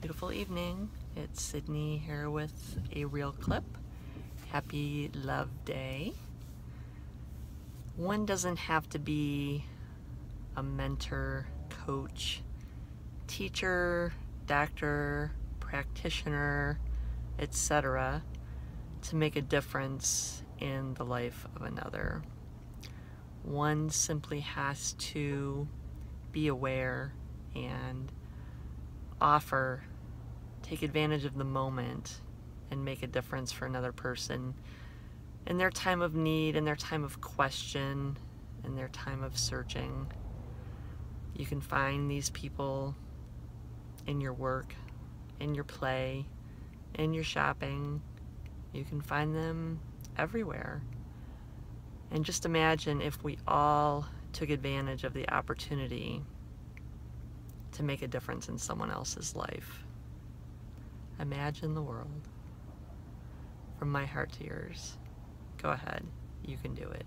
Beautiful evening. It's Sydney here with a Realclip. Happy Love Day. One doesn't have to be a mentor, coach, teacher, doctor, practitioner, etc., to make a difference in the life of another. One simply has to be aware and offer, take advantage of the moment, and make a difference for another person in their time of need, in their time of question, in their time of searching. You can find these people in your work, in your play, in your shopping. You can find them everywhere. And just imagine if we all took advantage of the opportunity to make a difference in someone else's life. Imagine the world. From my heart to yours. Go ahead, you can do it.